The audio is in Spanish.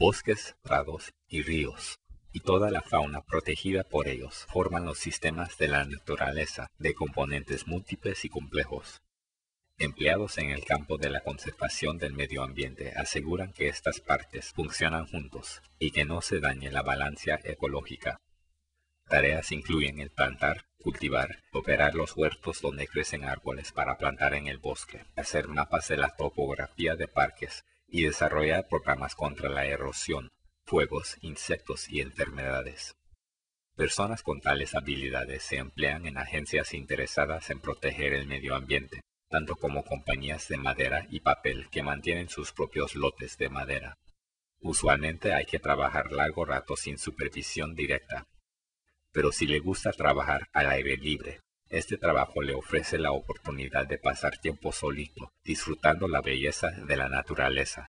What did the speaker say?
bosques, prados y ríos, y toda la fauna protegida por ellos forman los sistemas de la naturaleza de componentes múltiples y complejos. Empleados en el campo de la conservación del medio ambiente aseguran que estas partes funcionan juntos y que no se dañe la balanza ecológica. Tareas incluyen el plantar, cultivar, operar los huertos donde crecen árboles para plantar en el bosque, hacer mapas de la topografía de parques y desarrollar programas contra la erosión, fuegos, insectos y enfermedades. Personas con tales habilidades se emplean en agencias interesadas en proteger el medio ambiente, tanto como compañías de madera y papel que mantienen sus propios lotes de madera. Usualmente hay que trabajar largo rato sin supervisión directa. Pero si le gusta trabajar al aire libre, este trabajo le ofrece la oportunidad de pasar tiempo solito, disfrutando la belleza de la naturaleza